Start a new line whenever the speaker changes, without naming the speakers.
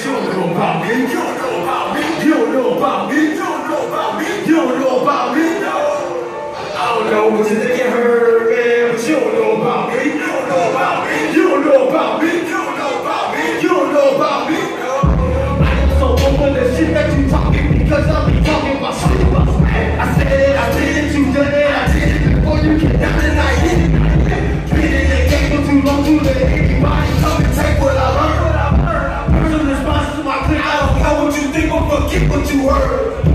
You don't know about me. You don't know about me. You don't know about me. You don't know about me. No. I don't know what in the you. Get what you heard.